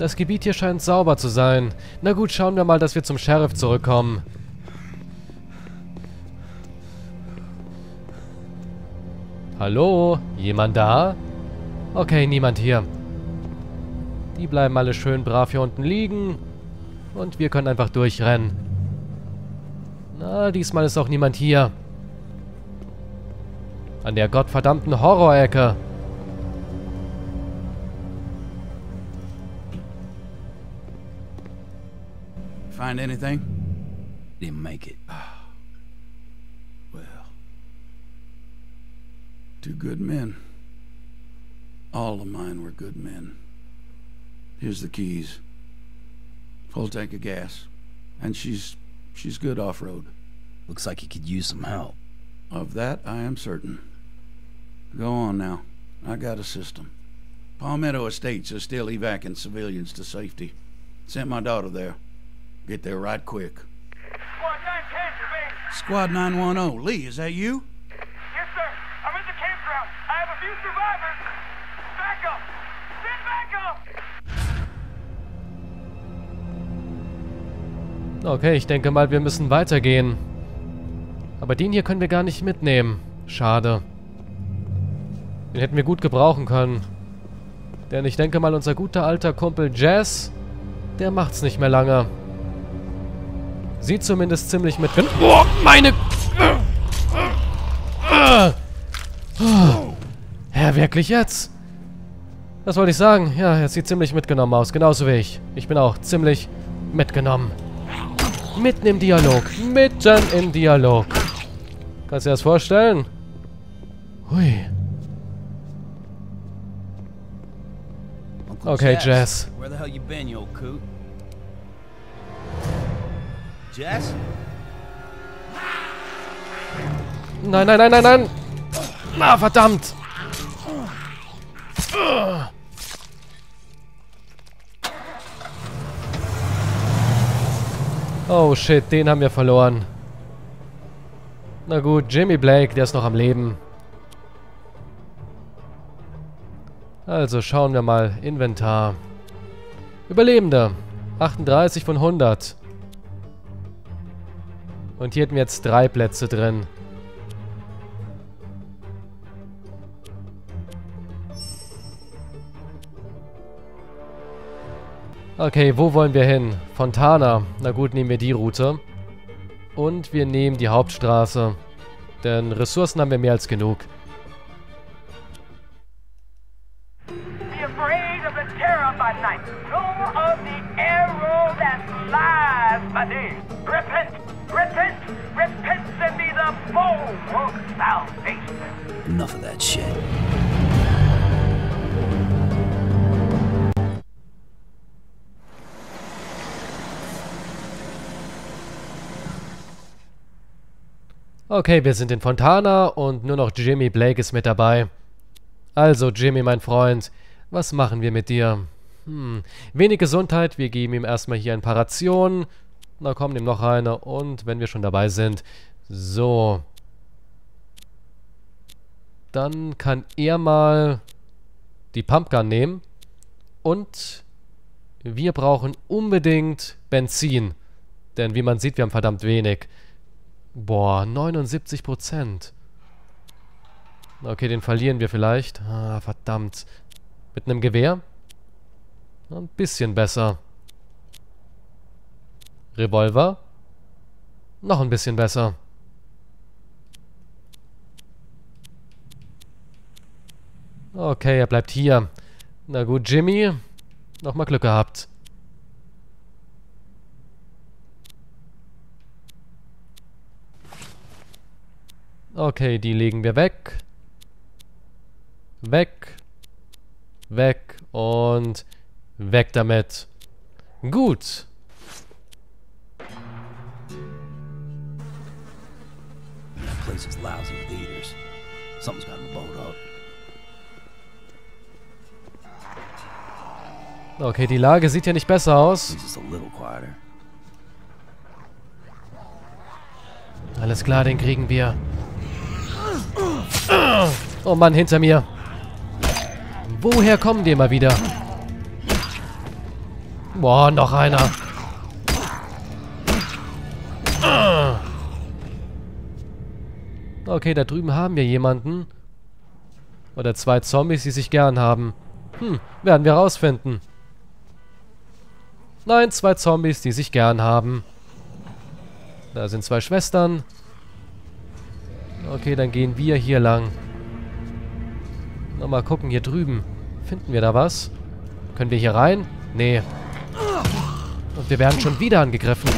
Das Gebiet hier scheint sauber zu sein. Na gut, schauen wir mal, dass wir zum Sheriff zurückkommen. Hallo? Jemand da? Okay, niemand hier. Die bleiben alle schön brav hier unten liegen. Und wir können einfach durchrennen. Na, diesmal ist auch niemand hier. An der gottverdammten Horrorecke. Find anything? Didn't make it. Ah, well. Two good men. All of mine were good men. Here's the keys. Full tank of gas. And she's she's good off-road. Looks like you could use some help. Of that I am certain. Go on now. I got a system. Palmetto Estates is still evacuating civilians to safety. Sent my daughter there. Get there right quick. Squad 910, Jermaine. Squad 910. Lee, is that you? Yes, sir. I'm in the campground. I have a few survivors. Back up. Send back up. Okay, ich denke mal, wir müssen weitergehen. Aber den hier können wir gar nicht mitnehmen. Schade. Den hätten wir gut gebrauchen können. Denn ich denke mal, unser guter alter Kumpel Jazz, der macht's nicht mehr lange. Sieht zumindest ziemlich mit... Oh, meine... Ja, wirklich jetzt? Was wollte ich sagen? Ja, er sieht ziemlich mitgenommen aus. Genauso wie ich. Ich bin auch ziemlich mitgenommen. Mitten im Dialog. Mitten im Dialog. Kannst du dir das vorstellen? Hui. Okay, Jazz. Where the hell you been, you old coot? Jazz? Nein, nein, nein, nein, nein. Na, verdammt. Oh shit, den haben wir verloren. Na gut, Jimmy Blake, der ist noch am Leben. Also schauen wir mal. Inventar. Überlebende. 38 von 100. Und hier hätten wir jetzt drei Plätze drin. Okay, wo wollen wir hin? Fontana. Na gut, nehmen wir die Route. Und wir nehmen die Hauptstraße. Denn Ressourcen haben wir mehr als genug. Repent, repent, repent, and be the foe of salvation. Enough of that shit. Okay, wir sind in Fontana und nur noch Jimmy Blake ist mit dabei. Also, Jimmy, mein Freund, was machen wir mit dir? Hm, wenig Gesundheit, wir geben ihm erstmal hier ein paar Rationen. Na komm, nimm noch eine. Und wenn wir schon dabei sind, so. Dann kann er mal die Pumpgun nehmen. Und wir brauchen unbedingt Benzin. Denn wie man sieht, wir haben verdammt wenig. Boah, 79 Prozent. Okay, den verlieren wir vielleicht. Ah, verdammt. Mit einem Gewehr? Ein bisschen besser. Revolver? Noch ein bisschen besser. Okay, er bleibt hier. Na gut, Jimmy. Nochmal Glück gehabt. Okay, die legen wir weg. Weg. Weg und weg damit. Gut. Place is lousy with eaters. Something's got them bowled up. Okay, die Lage sieht ja nicht besser aus. Alles klar, den kriegen wir. Oh Mann, hinter mir. Woher kommen die immer wieder? Boah, noch einer. Okay, da drüben haben wir jemanden. Oder zwei Zombies, die sich gern haben. Hm, werden wir rausfinden. Nein, zwei Zombies, die sich gern haben. Da sind zwei Schwestern. Okay, dann gehen wir hier lang. Nochmal gucken, hier drüben. Finden wir da was? Können wir hier rein? Nee. Und wir werden schon wieder angegriffen.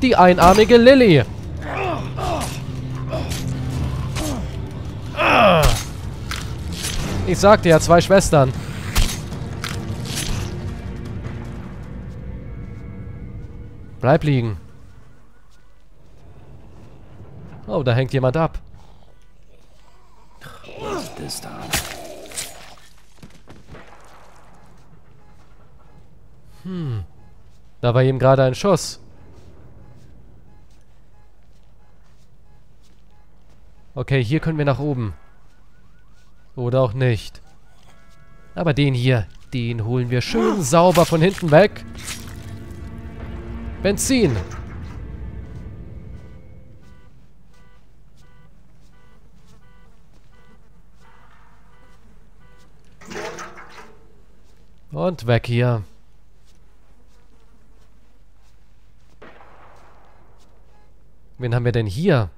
Die einarmige Lilly. Ich sagte ja, zwei Schwestern. Bleib liegen. Oh, da hängt jemand ab. Time? Da war eben gerade ein Schuss. Okay, hier können wir nach oben. Oder auch nicht. Aber den hier, den holen wir schön sauber von hinten weg. Benzin. Und weg hier. Wen haben wir denn hier?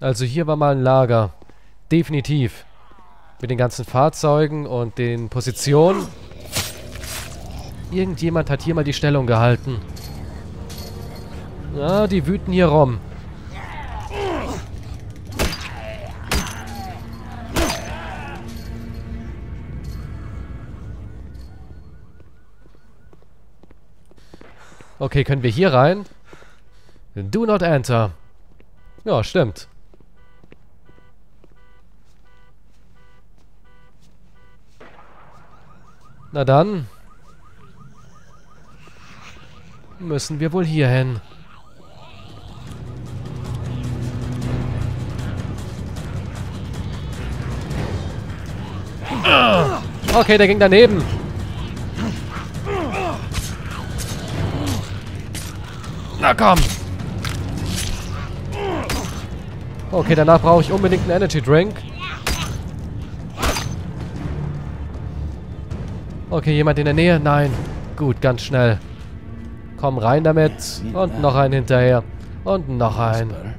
Also hier war mal ein Lager. Definitiv. Mit den ganzen Fahrzeugen und den Positionen. Irgendjemand hat hier mal die Stellung gehalten. Ja, die wüten hier rum. Okay, können wir hier rein? Do not enter. Ja, stimmt. Na dann. Müssen wir wohl hier hin. Okay, der ging daneben. Na komm. Okay, danach brauche ich unbedingt einen Energy Drink. Okay, jemand in der Nähe? Nein. Gut, ganz schnell. Komm rein damit. Und noch einen hinterher. Und noch einen.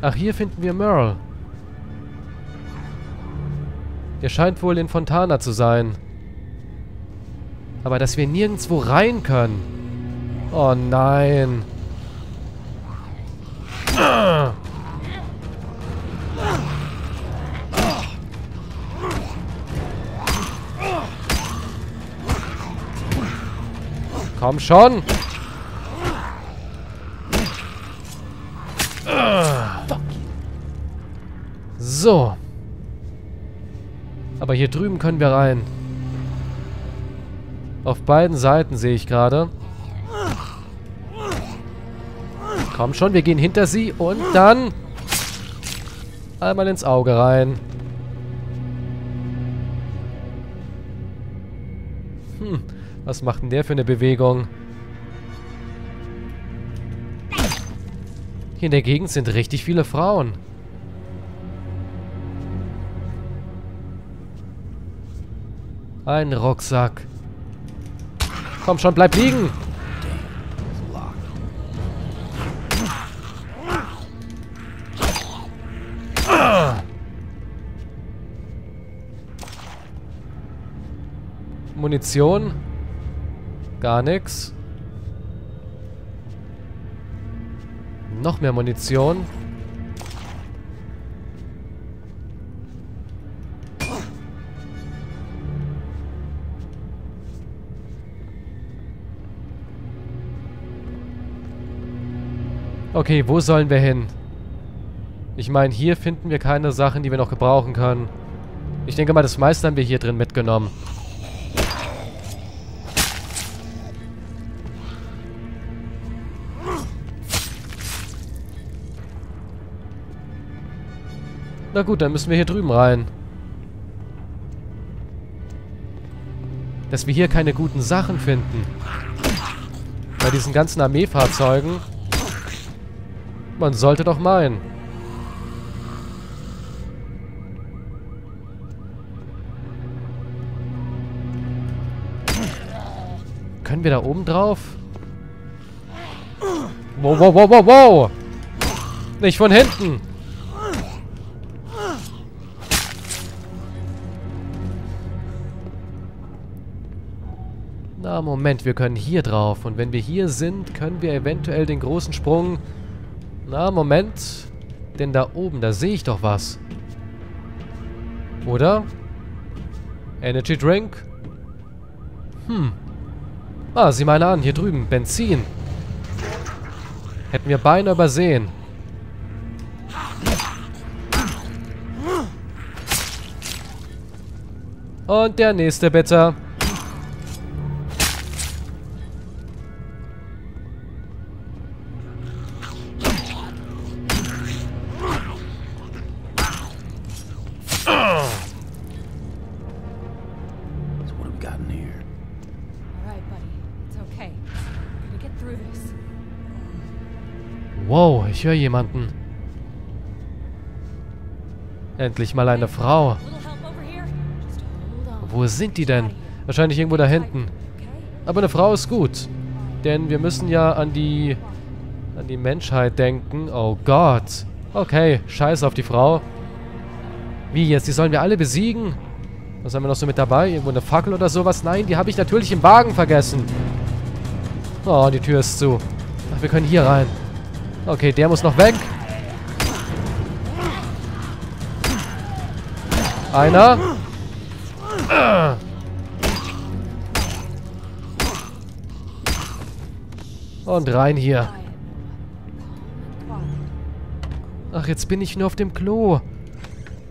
Ach, hier finden wir Merle. Der scheint wohl in Fontana zu sein. Aber dass wir nirgendwo rein können. Oh nein. Komm schon. So. Aber hier drüben können wir rein. Auf beiden Seiten sehe ich gerade. Komm schon, wir gehen hinter sie und dann einmal ins Auge rein. Hm, was macht denn der für eine Bewegung? Hier in der Gegend sind richtig viele Frauen. Ein Rucksack. Komm schon, bleib liegen. Munition. Gar nichts. Noch mehr Munition. Okay, wo sollen wir hin? Ich meine, hier finden wir keine Sachen, die wir noch gebrauchen können. Ich denke mal, das meiste haben wir hier drin mitgenommen. Na gut, dann müssen wir hier drüben rein. Dass wir hier keine guten Sachen finden. Bei diesen ganzen Armeefahrzeugen man sollte doch meinen. Können wir da oben drauf? Wow, wow, wow, wow, wow! Nicht von hinten! Na, Moment, wir können hier drauf. Und wenn wir hier sind, können wir eventuell den großen Sprung... Na, Moment. Denn da oben, da sehe ich doch was. Oder? Energy Drink? Hm. Ah, sieh mal an, hier drüben. Benzin. Hätten wir beinahe übersehen. Und der nächste bitte. Wow, ich höre jemanden. Endlich mal eine Frau. Wo sind die denn? Wahrscheinlich irgendwo da hinten. Aber eine Frau ist gut. Denn wir müssen ja an die... an die Menschheit denken. Oh Gott. Okay, scheiß auf die Frau. Wie jetzt? Die sollen wir alle besiegen? Was haben wir noch so mit dabei? Irgendwo eine Fackel oder sowas? Nein, die habe ich natürlich im Wagen vergessen. Oh, die Tür ist zu. Ach, wir können hier rein. Okay, der muss noch weg. Einer. Und rein hier. Ach, jetzt bin ich nur auf dem Klo.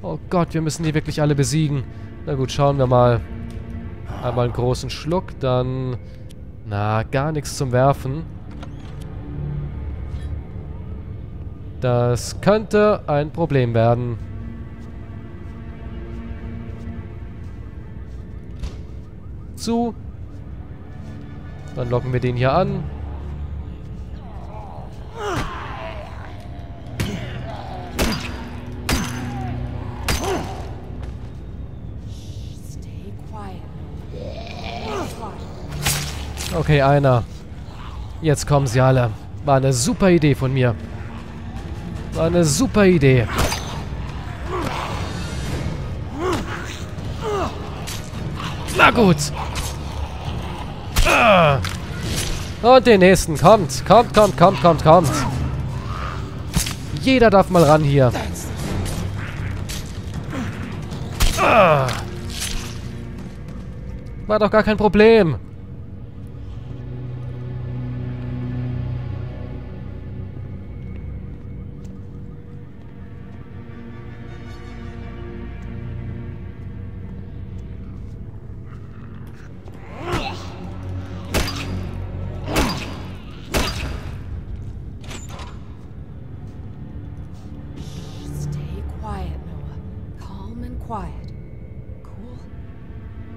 Oh Gott, wir müssen die wirklich alle besiegen. Na gut, schauen wir mal. Einmal einen großen Schluck, dann... Na, gar nichts zum Werfen. Das könnte ein Problem werden. Zu. Dann locken wir den hier an. Okay, einer. Jetzt kommen sie alle. War eine super Idee von mir. War eine super Idee. Na gut. Ah. Und den nächsten. Kommt, kommt, kommt, kommt, kommt, kommt. Jeder darf mal ran hier. Ah. War doch gar kein Problem.